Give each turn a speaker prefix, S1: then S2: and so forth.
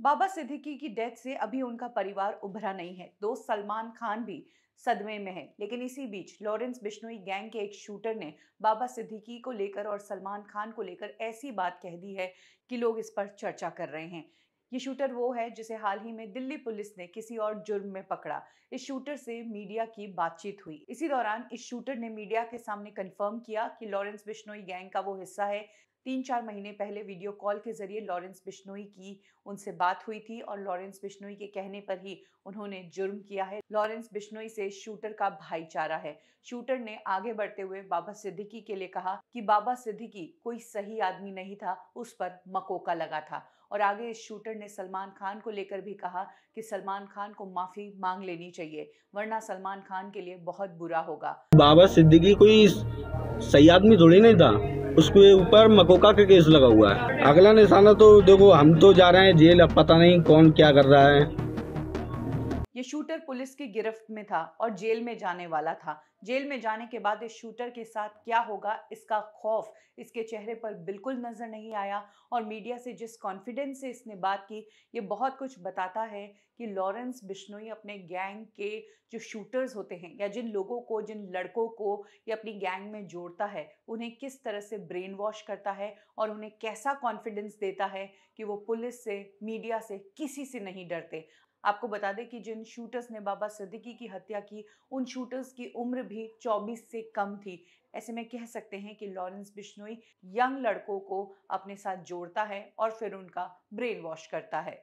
S1: बाबा सिद्दीकी की डेथ से अभी उनका परिवार उभरा नहीं है। दोस्त सलमान खान भी सदमे में है, लेकिन इसी बीच लॉरेंस बिश्नोई गैंग के एक शूटर ने बाबा सिद्दीकी को लेकर और सलमान खान को लेकर ऐसी बात कह दी है कि लोग इस पर चर्चा कर रहे हैं। ये शूटर वो है जिसे हाल ही में दिल्ली पुलिस ने किसी और जुर्म में पकड़ा। इस शूटर से मीडिया की बातचीत हुई। इसी दौरान इस शूटर ने मीडिया के सामने कंफर्म किया कि लॉरेंस बिश्नोई गैंग का वो हिस्सा है तीन चार महीने पहले वीडियो कॉल के ज़रिए लॉरेंस बिश्नोई की उनसे बात हुई थी और लॉरेंस बिश्नोई के कहने पर ही उन्होंने जुर्म किया है। लॉरेंस बिश्नोई से शूटर का भाईचारा है। शूटर ने आगे बढ़ते हुए बाबा सिद्दीकी के लिए कहा कि बाबा सिद्दीकी कोई सही आदमी नहीं था, उस पर मकोका लगा था। और आगे इस शूटर ने सलमान खान को लेकर भी कहा कि सलमान खान को माफ़ी मांग लेनी चाहिए, वरना सलमान खान के लिए बहुत बुरा होगा।
S2: बाबा सिद्दीकी कोई सही आदमी थोड़ी नहीं था। उसके ऊपर मकोका का केस लगा हुआ है। अगला निशाना तो देखो, हम तो जा रहे हैं जेल, अब पता नहीं कौन क्या कर रहा है।
S1: ये शूटर पुलिस की गिरफ्त में था और जेल में जाने वाला था। जेल में जाने के बाद इस शूटर के साथ क्या होगा, इसका खौफ इसके चेहरे पर बिल्कुल नज़र नहीं आया और मीडिया से जिस कॉन्फिडेंस से इसने बात की, ये बहुत कुछ बताता है कि लॉरेंस बिश्नोई अपने गैंग के जो शूटर्स होते हैं या जिन लोगों को, जिन लड़कों को ये अपनी गैंग में जोड़ता है, उन्हें किस तरह से ब्रेन वॉश करता है और उन्हें कैसा कॉन्फिडेंस देता है कि वो पुलिस से, मीडिया से किसी से नहीं डरते। आपको बता दें कि जिन शूटर्स ने बाबा सिद्दीकी की हत्या की, उन शूटर्स की उम्र भी 24 से कम थी। ऐसे में कह सकते हैं कि लॉरेंस बिश्नोई यंग लड़कों को अपने साथ जोड़ता है और फिर उनका ब्रेन वॉश करता है।